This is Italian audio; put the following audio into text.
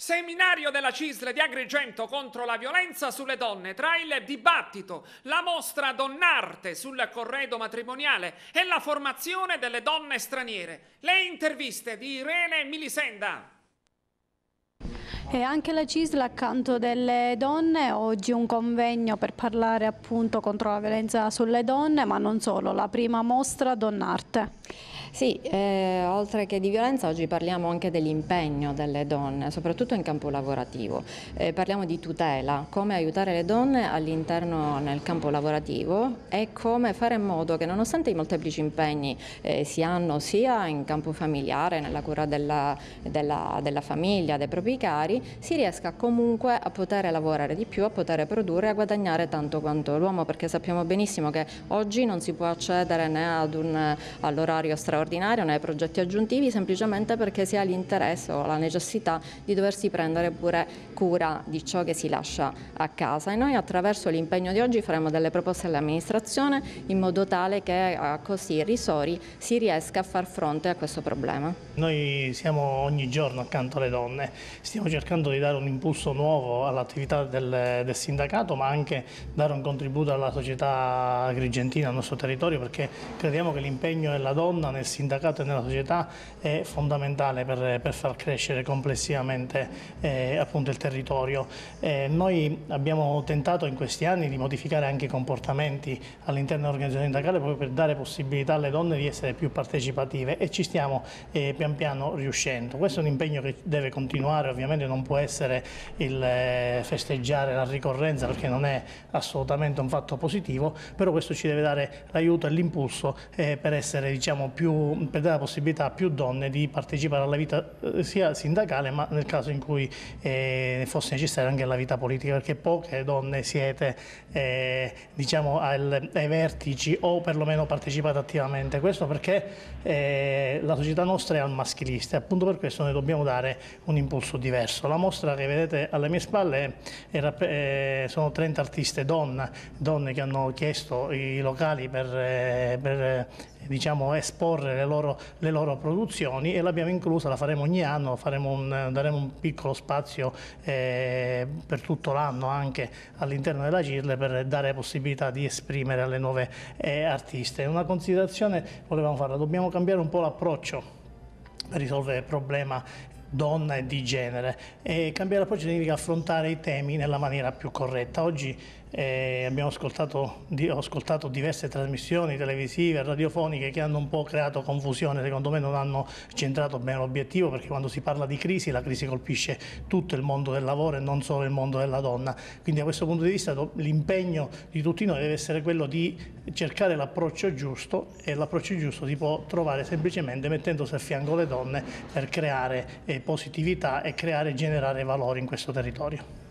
Seminario della CISL di Agrigento contro la violenza sulle donne tra il dibattito, la mostra Donnarte sul corredo matrimoniale e la formazione delle donne straniere. Le interviste di Irene Milisenda. E anche la CISL accanto delle donne, oggi un convegno per parlare appunto contro la violenza sulle donne, ma non solo, la prima mostra Donnarte. Sì, eh, oltre che di violenza oggi parliamo anche dell'impegno delle donne, soprattutto in campo lavorativo. Eh, parliamo di tutela, come aiutare le donne all'interno nel campo lavorativo e come fare in modo che nonostante i molteplici impegni eh, si hanno sia in campo familiare, nella cura della, della, della famiglia, dei propri cari, si riesca comunque a poter lavorare di più, a poter produrre e a guadagnare tanto quanto l'uomo, perché sappiamo benissimo che oggi non si può accedere né all'orario straordinario straordinario nei progetti aggiuntivi semplicemente perché si ha l'interesse o la necessità di doversi prendere pure cura di ciò che si lascia a casa e noi attraverso l'impegno di oggi faremo delle proposte all'amministrazione in modo tale che a costi irrisori si riesca a far fronte a questo problema. Noi siamo ogni giorno accanto alle donne, stiamo cercando di dare un impulso nuovo all'attività del, del sindacato ma anche dare un contributo alla società agrigentina, al nostro territorio perché crediamo che l'impegno della donna nel sindacato e nella società è fondamentale per, per far crescere complessivamente eh, appunto il territorio. Eh, noi abbiamo tentato in questi anni di modificare anche i comportamenti all'interno dell'organizzazione sindacale proprio per dare possibilità alle donne di essere più partecipative e ci stiamo eh, pian piano riuscendo. Questo è un impegno che deve continuare, ovviamente non può essere il eh, festeggiare la ricorrenza perché non è assolutamente un fatto positivo, però questo ci deve dare l'aiuto e l'impulso eh, per essere diciamo, più per dare la possibilità a più donne di partecipare alla vita eh, sia sindacale ma nel caso in cui eh, fosse necessario anche alla vita politica perché poche donne siete eh, diciamo al, ai vertici o perlomeno partecipate attivamente. Questo perché eh, la società nostra è al maschilista e appunto per questo noi dobbiamo dare un impulso diverso. La mostra che vedete alle mie spalle è, è, sono 30 artiste donne, donne che hanno chiesto i locali per, eh, per diciamo, esporre le loro, le loro, produzioni e l'abbiamo inclusa, la faremo ogni anno, un, daremo un piccolo spazio eh, per tutto l'anno anche all'interno della CIRLE per dare possibilità di esprimere alle nuove eh, artiste. Una considerazione volevamo farla, dobbiamo cambiare un po' l'approccio per risolvere il problema donna e di genere e cambiare approccio significa affrontare i temi nella maniera più corretta. Oggi eh, abbiamo ascoltato, ho ascoltato diverse trasmissioni televisive e radiofoniche che hanno un po' creato confusione, secondo me non hanno centrato bene l'obiettivo perché quando si parla di crisi la crisi colpisce tutto il mondo del lavoro e non solo il mondo della donna. Quindi da questo punto di vista l'impegno di tutti noi deve essere quello di cercare l'approccio giusto e l'approccio giusto si può trovare semplicemente mettendosi a fianco le donne per creare eh, positività e creare e generare valori in questo territorio.